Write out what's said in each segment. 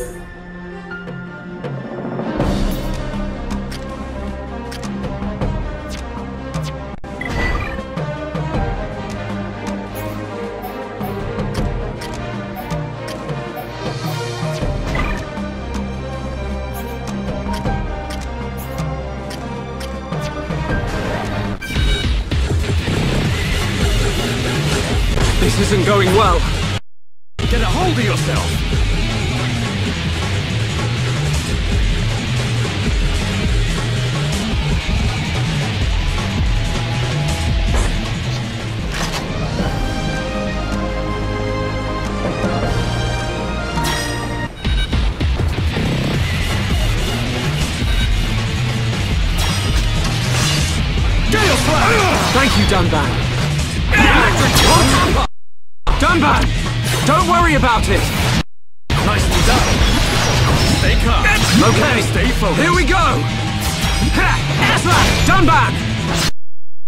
This isn't going well. Get a hold of yourself! Thank you, Dunban. Dunban! Don't worry about it! Ha! Aslan! Dunban!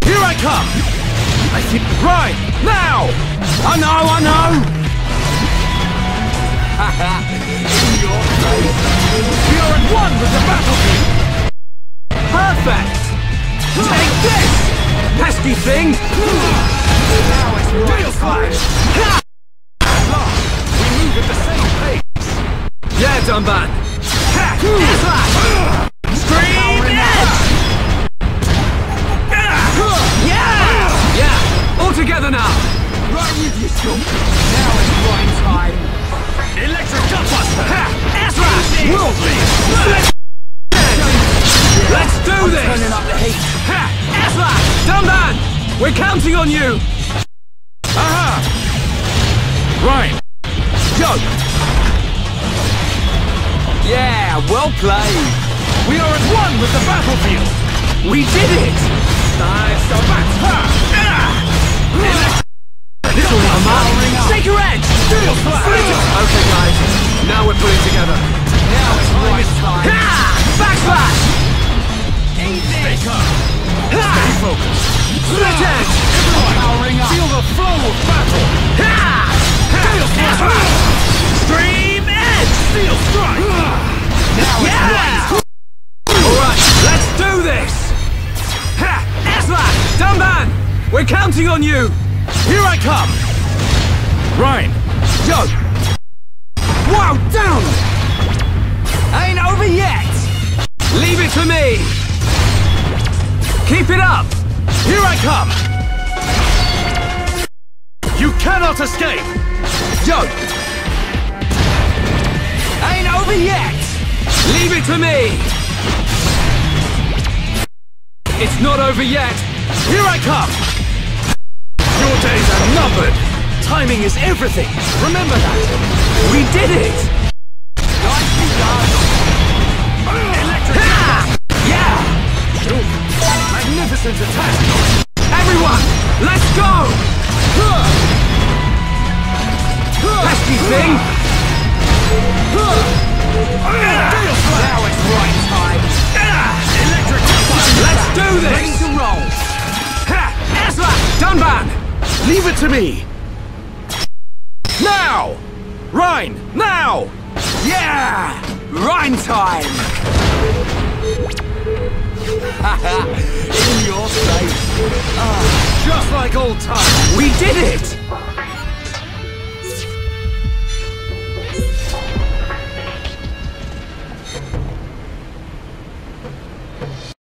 Here I come! I think right now! I know, I know! In your face! We are at one with the battlefield! Perfect! Take this! Pesky thing! Gale Slash! Ha! At last, we move at the same pace! Yeah, Dunban! Ha! Aslan! Scream together now! Right with you, Scoop! Now it's right time! Electric Gutbuster! Ha! Aslan! Worldly! Let's do this! Turning up the heat! Ha! Aslan! Dunban! We're counting on you! Uh-huh. Aha! Reyn! Go! Yeah, well played! We are at one with the battlefield! We did it! Dive the bat! Ha! This'll We're counting on you! Here I come! Reyn! Yo! Wow, down! Ain't over yet! Leave it to me! Keep it up! Here I come! You cannot escape! Yo! Ain't over yet! Leave it to me! It's not over yet! Here I come! Your days are numbered! Timing is everything! Remember that! We did it! Nicely! Yeah! Magnificent attack! Everyone, let's go! Pesky thing! Leave it to me! Now! Reyn, now! Yeah! Reyn time! In your face! Ah, just like old times! We did it!